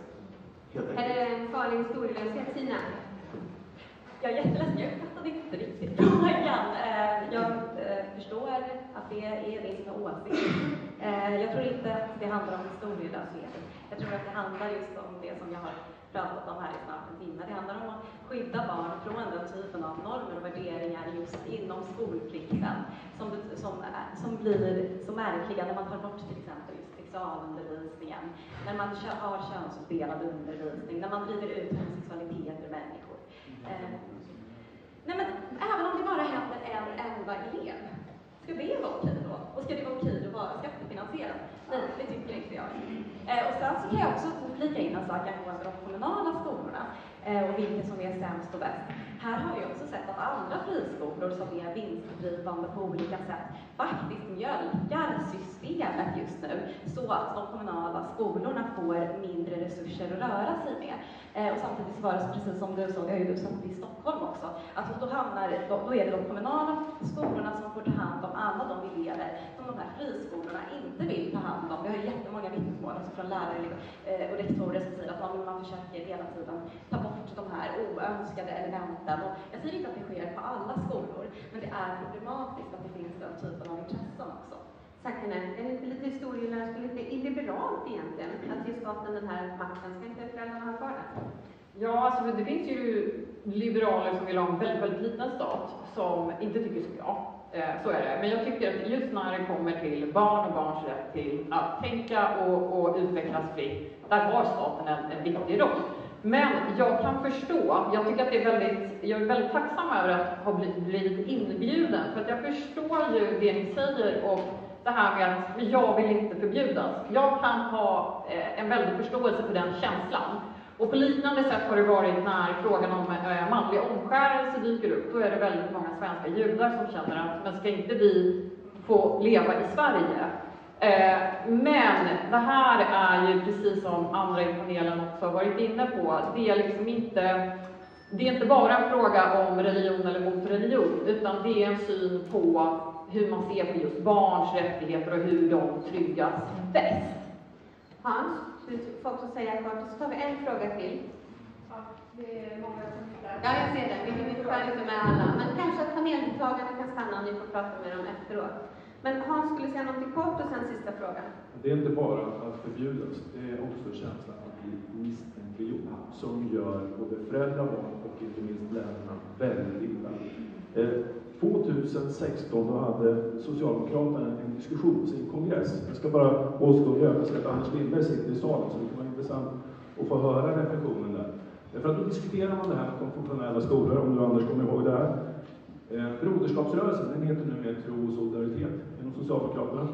Är det en farlig historielöshet, Tina? Jag är jätteledsen, jag uppfattade inte riktigt (clears throat) frågan. Eh, jag eh, förstår att det är din åsikt. Eh, jag tror inte att det handlar om historielöshet. Jag tror att det handlar just om det som jag har pratat om här i snart en timme. Det handlar om att skydda barn från den typen av normer och värderingar just inom skolplikten som, som, som blir så märkliga när man tar bort till exempel just sexualundervisningen, när man har könsuppdelad undervisning, när man driver ut homosexualitet ur människor. Eh, nej men, även om det bara händer en enda elev, ska det vara okej då? Och ska det vara okej att vara skattefinansierat? Nej, det tycker inte jag. Eh, och sen så kan jag också flika in en sak angående de kommunala skolorna eh, och vilka som är sämst och bäst. Här har vi också sett att andra friskolor som är vinstdrivande på olika sätt faktiskt mjölkar systemet just nu så att de kommunala skolorna får mindre resurser att röra sig med. Eh, och samtidigt så var det precis som du såg, jag har ju sett i Stockholm också, att då, hamnar, då, då är det de kommunala skolorna som får ta hand om alla de elever som de här friskolorna inte vill ta hand om. Vi har ju jättemånga vittnesmål också från lärare eh, och rektorer som säger att man, man försöker hela tiden ta bort de här oönskade elementen. Och jag säger inte att det sker på alla skolor, men det är problematiskt att det finns den typen av intressen också. Sakinen, är det inte lite historielöst och lite illiberalt egentligen att ge staten den här makten? Ska inte föräldrarna ha kvar den? Ja, alltså det finns ju liberaler som vill ha en väldigt, väldigt liten stat som inte tycker som jag. Eh, så är det. Men jag tycker att just när det kommer till barn och barns rätt till att tänka och, och utvecklas fritt, där har staten en, en viktig roll. Men jag kan förstå, jag tycker att det är väldigt, jag är väldigt tacksam över att ha blivit inbjuden, för att jag förstår ju det ni säger och det här med att jag vill inte förbjudas. Jag kan ha eh, en väldig förståelse för den känslan. Och på liknande sätt har det varit när frågan om eh, manlig omskärelse dyker upp. Då är det väldigt många svenska judar som känner att, men ska inte vi få leva i Sverige? Eh, men det här är ju precis som andra i panelen också har varit inne på, det är liksom inte det är inte bara en fråga om religion eller mot religion, utan det är en syn på hur man ser på just barns rättigheter och hur de tryggas bäst. Hans, du får också säga kort, så tar vi en fråga till. Ja, det är många som Ja, jag ser det. Vi är färdiga med alla. Men kanske att paneldeltagarna kan stanna och ni får prata med dem efteråt. Men Hans skulle säga något kort och sen sista frågan. Det är inte bara att förbjudas, det är också känslan att bli misstänkliggjord som gör både föräldrar, barn och inte minst lärarna väldigt illa. 2016 då hade Socialdemokraterna en diskussion på sin kongress. Jag ska bara åskådliggöra, att Anders Lindberg sitter i salen så det kan vara intressant att få höra reflektionen där. Därför att då diskuterar man det här med konfessionella skolor, om du Anders kommer ihåg det här. Eh, broderskapsrörelsen, den heter nu mer Tro och solidaritet inom Socialdemokraterna.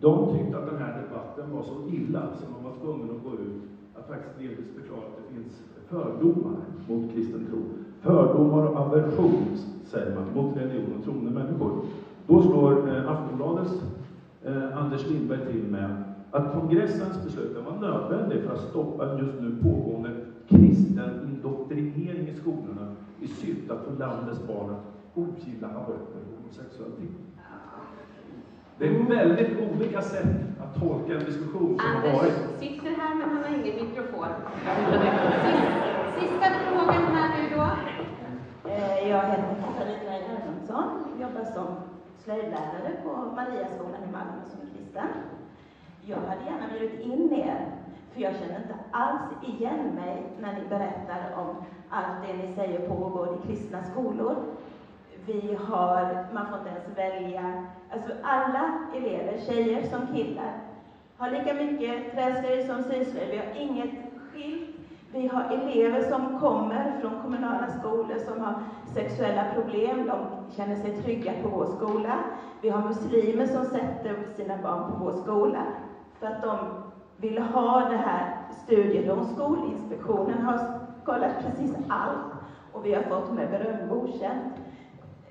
De tyckte att den här debatten var så illa så man var tvungen att gå ut att faktiskt delvis förklara att det finns fördomar mot kristen tro. Fördomar och aversion, säger man, mot religion och troende människor. Då slår eh, Aftonbladets eh, Anders Lindberg till med att kongressens beslut var nödvändig för att stoppa just nu pågående kristen indoktrinering i skolorna i syfte att få landets barn att ogilla aborter och homosexualitet. Det är väldigt olika sätt att tolka en diskussion som Anders har varit. sitter här men han har ingen mikrofon. Sista frågan här nu då. Eh, jag heter Katarina Erlandsson, jobbar som slöjdlärare på Mariaskolan i Malmö som är kristen. Jag hade gärna bjudit in er, för jag känner inte alls igen mig när ni berättar om allt det ni säger pågår i kristna skolor. Vi har, man får inte ens välja, alltså alla elever, tjejer som killar, har lika mycket träslöjd som syslöjd. Vi har inget. Vi har elever som kommer från kommunala skolor som har sexuella problem. De känner sig trygga på vår skola. Vi har muslimer som sätter sina barn på vår skola för att de vill ha det här studieron. Skolinspektionen har kollat precis allt och vi har fått med beröm godkänt.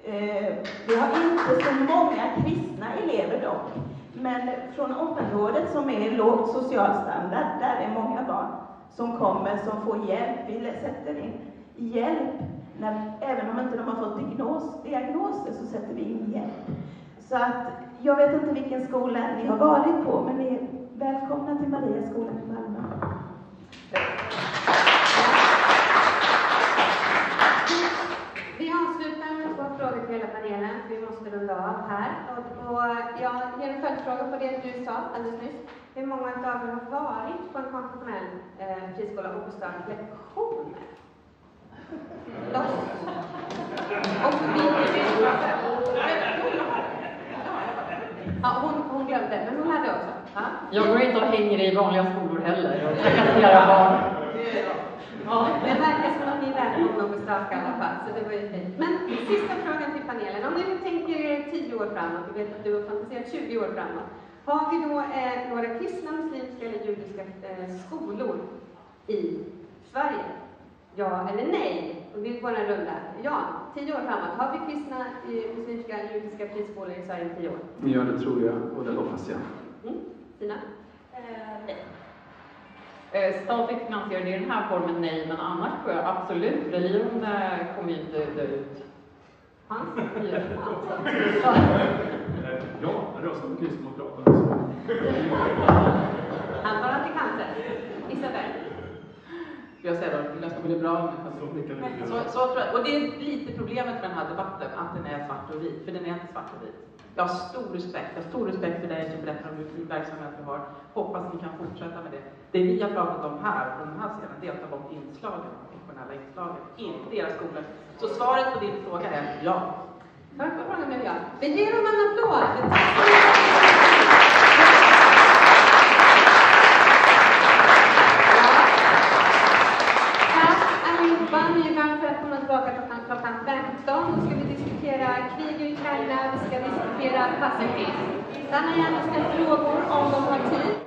Eh, vi har inte så många kristna elever dock, men från området som är låg social standard, där är många barn som kommer som får hjälp. Vi sätter in hjälp, när, även om inte de har fått diagnos, diagnoser så sätter vi in hjälp. Så att jag vet inte vilken skola ni har varit på, men ni är välkomna till Mariaskolan i Malmö. Vi avslutar med två frågor till hela panelen, vi måste runda av här. Och, och jag ger en följdfråga på det du sa alldeles nyss. Hur många av er har varit på en konfessionell eh, friskola och bestått lektioner? Loss. Och vi... Ja, hon, hon glömde, men hon hade också. Ja. Jag går inte och hänger i vanliga skolor heller och trakasserar barn. Ja, det verkar som att ni är välkomna att besöka i alla fall, så det var ju fint. Men sista frågan till panelen. Om ni tänker er 10 år framåt, jag vet att du har fantiserat 20 år framåt. Har vi då eh, några kristna, muslimska eller judiska eh, skolor i Sverige? Ja eller nej? Och vi går en runda. Ja, 10 år framåt. Har vi kristna, eh, muslimska, judiska friskolor i Sverige om 10 år? Ja, det tror jag och det hoppas jag. Mm. Sina? Eh, nej. Eh, Statligt finansierade i den här formen, nej, men annars tror jag absolut. Religion eh, kommer ju inte dö ut. Hans? Ja, jag röstar på Kristdemokraterna. Han alltid cancer. Isabel? Jag säga då, rösta på Liberalerna. Så. Så, så tror jag. Och det är lite problemet med den här debatten, att den är svart och vit. För den är inte svart och vit. Jag har stor respekt. Jag har stor respekt för dig som berättar om vilken verksamhet du har. Hoppas ni kan fortsätta med det. Det vi har pratat om här, på den här scenen, det är att ta bort inslagen, de professionella inslagen, inte era skolor. Så svaret på din fråga är ja. Tack för frågan Vivian. Vi ger dem en applåd. Tack allihopa. Ni är välkomna tillbaka klockan, 15. Då ska vi diskutera krig i Ukraina, vi ska diskutera pacifism. Stanna gärna och ställ frågor om de har tid.